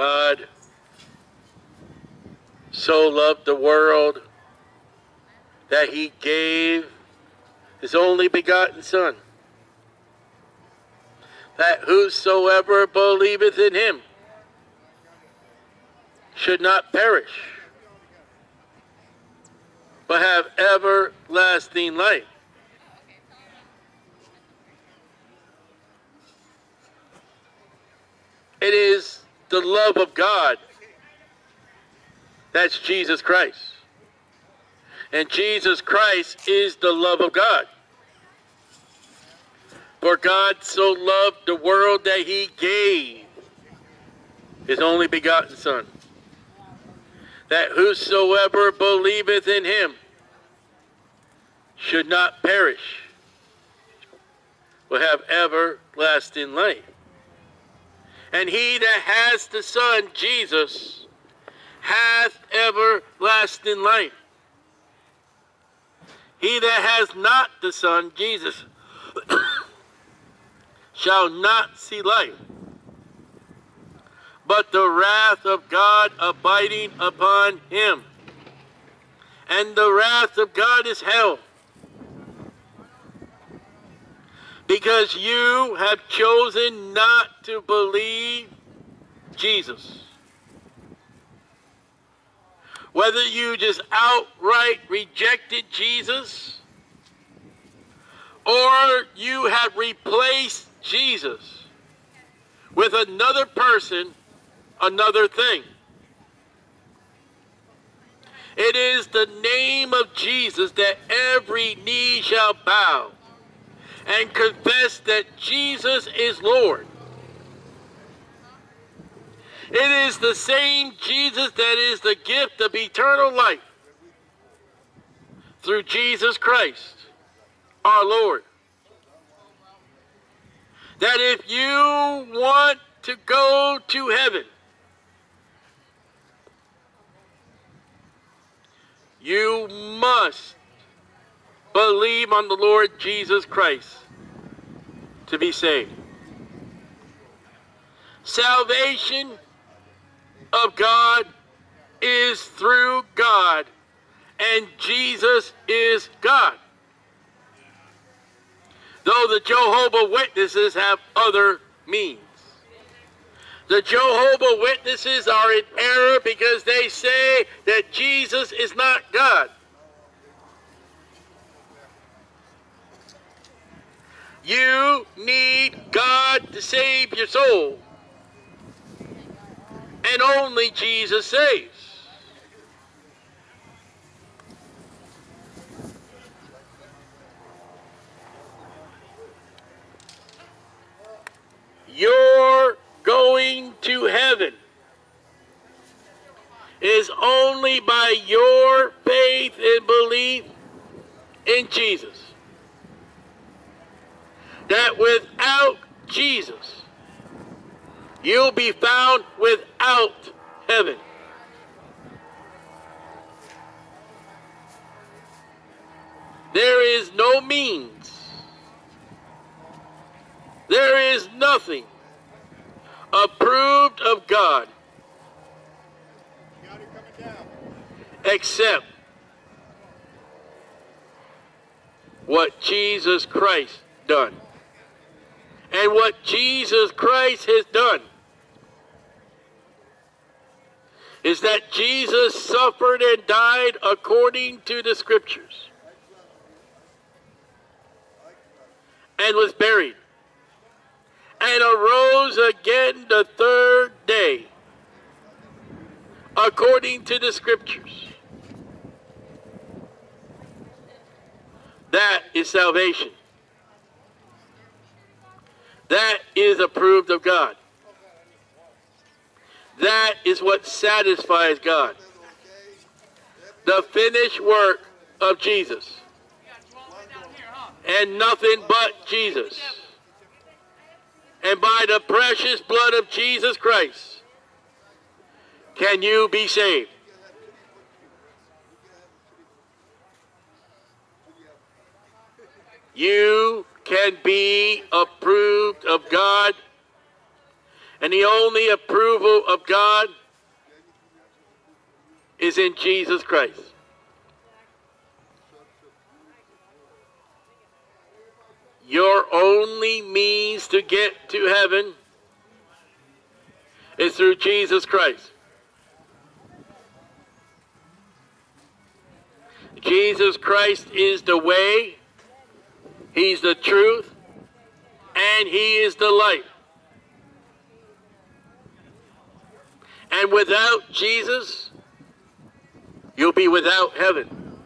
God so loved the world that he gave his only begotten Son, that whosoever believeth in him should not perish, but have everlasting life. It is the love of God. That's Jesus Christ. And Jesus Christ is the love of God. For God so loved the world that he gave his only begotten Son, that whosoever believeth in him should not perish, but have everlasting life. And he that has the Son, Jesus, hath everlasting life. He that has not the Son, Jesus, shall not see life, but the wrath of God abiding upon him. And the wrath of God is hell. Because you have chosen not to believe Jesus. Whether you just outright rejected Jesus or you have replaced Jesus with another person, another thing. It is the name of Jesus that every knee shall bow and confess that Jesus is Lord. It is the same Jesus that is the gift of eternal life through Jesus Christ, our Lord. That if you want to go to heaven, you must believe on the Lord Jesus Christ to be saved. Salvation of God is through God, and Jesus is God. Though the Jehovah Witnesses have other means. The Jehovah Witnesses are in error because they say that Jesus is not God. You need God to save your soul. And only Jesus saves. Your going to heaven is only by your faith and belief in Jesus. That without Jesus, you'll be found without heaven. There is no means. There is nothing approved of God except what Jesus Christ done. And what Jesus Christ has done is that Jesus suffered and died according to the scriptures and was buried and arose again the third day according to the scriptures. That is salvation. That is approved of God. That is what satisfies God. The finished work of Jesus. And nothing but Jesus. And by the precious blood of Jesus Christ can you be saved. You can be approved of God And the only approval of God is in Jesus Christ. Your only means to get to heaven is through Jesus Christ. Jesus Christ is the way, He's the truth, and He is the light. And without Jesus, you'll be without heaven.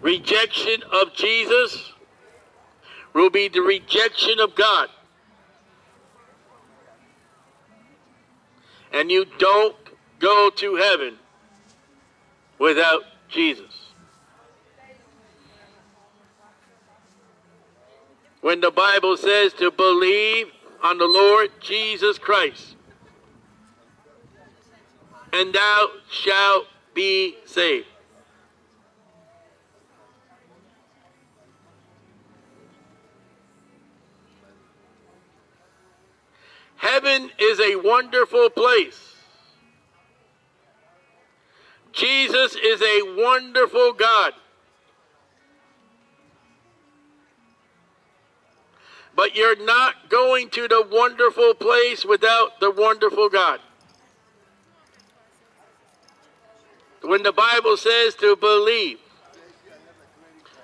Rejection of Jesus will be the rejection of God. And you don't go to heaven without Jesus. When the Bible says to believe on the Lord Jesus Christ, and thou shalt be saved. Heaven is a wonderful place. Jesus is a wonderful God. But you're not going to the wonderful place without the wonderful God. When the Bible says to believe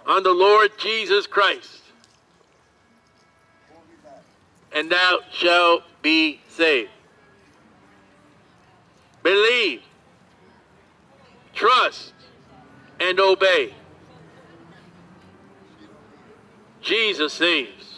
on the Lord Jesus Christ, and thou shalt be saved. Believe, trust, and obey. Jesus saves.